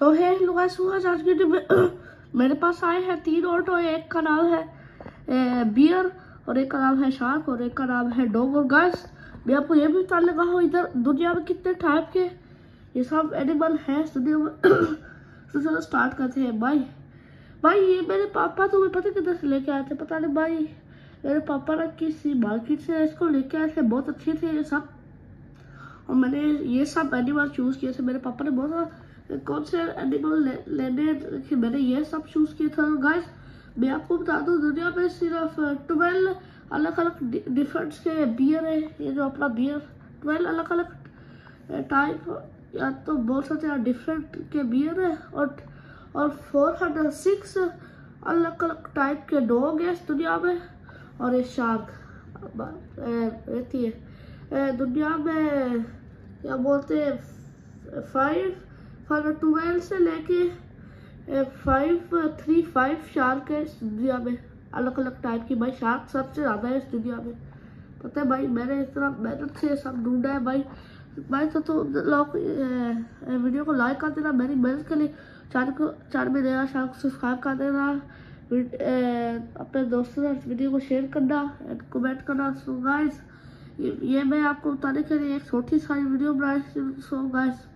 सो है आज की में मेरे पास आए हैं तीन ऑटो एक का नाम है बियर और एक का नाम है शार्क और एक का नाम है डॉग और गाइस मैं आपको ये भी बता लगा हूँ, इधर दुनिया में कितने टाइप के, ये सब एनिमल हैं दुनिया में तो स्टार्ट करते हैं भाई भाई, ये मेरे पापा तुम्हें पता किधर से लेके आए थे, पता नहीं भाई, मेरे पापा ने किसी मार्केट से इसको लेके आए थे, बहुत अच्छे थे ये सब, और मैंने ये सब एनिमल चूज़ किए थे, मेरे पापा ने बहुत कौन से एनिमल लेने मैंने ये सब चूज़ किया था। गाइस मैं आपको बता दूँ, दुनिया में सिर्फ़ ट्वेल्व अलग अलग डिफरेंट के बियर है। ये जो अपना बियर ट्वेल्व अलग अलग टाइप या तो बोल सकते हैं डिफरेंट के बियर है। और और फोर हंड्रेड सिक्स अलग अलग टाइप के डॉग है इस दुनिया में। और ये शार्क रहती है। दुनिया में, क्या बोलते हैं फाइव फाइव ट्वेल्व से लेके फाइव थ्री फाइव शार्क है इस दुनिया में। अलग अलग टाइप की भाई शार्क सबसे ज़्यादा है इस दुनिया में। पता है भाई मैंने इतना मेहनत से सब ढूंढा है भाई। भाई तो, तो लोग वीडियो को लाइक कर देना मेरी मेहनत के लिए। चैनल को चैनल में नया चैनल को सब्सक्राइब कर देना। अपने दोस्तों से वीडियो को शेयर करना एंड कमेंट करना। सो गाइस ये मैं आपको बताने के लिए एक छोटी सारी वीडियो बनाई सो गाइस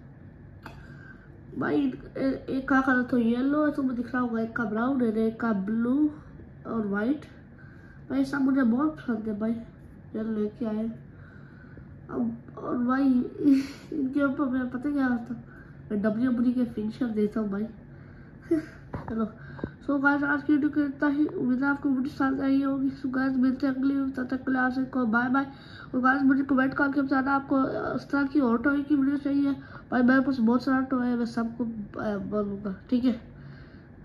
भाई, एक का कलर तो येलो है तो मैं दिख रहा होगा एक का ब्राउन है, एक का ब्लू और वाइट भाई सब मुझे बहुत पसंद है भाई ये लेके आए। अब, और भाई, इनके ऊपर मैं, पता क्या होता मैं डब्ल्यू डब्ल्यू के फिनिशर देता हूँ भाई। चलो सो गाइस आज की वीडियो को इतना ही। उम्मीद है आपको वीडियो पसंद आई होगी। सो गाइस मिलते हैं अगली तब तक के लिए बाय बाय और गाइस मुझे कमेंट करके बताना, आपको इस तरह की और टॉय की वीडियो चाहिए। भाई, मेरे पास बहुत सारा टॉय है, मैं सबको बोलूँगा। ठीक है?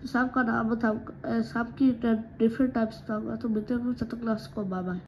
तो सबका नाम बताऊँगा। सबकी डिफरेंट टाइप्स बताऊँगा। तो मिलते हैं तब तक क्लास को बाय बाय